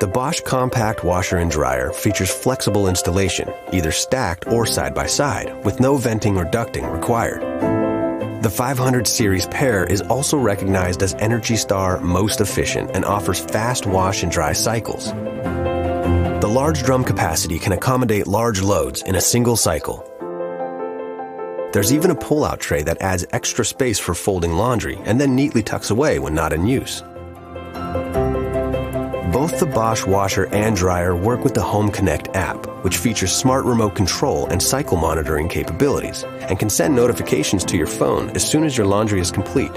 The Bosch Compact Washer and Dryer features flexible installation, either stacked or side by side, with no venting or ducting required. The 500 series pair is also recognized as Energy Star most efficient and offers fast wash and dry cycles. The large drum capacity can accommodate large loads in a single cycle. There's even a pull-out tray that adds extra space for folding laundry and then neatly tucks away when not in use. Both the Bosch washer and dryer work with the Home Connect app, which features smart remote control and cycle monitoring capabilities and can send notifications to your phone as soon as your laundry is complete.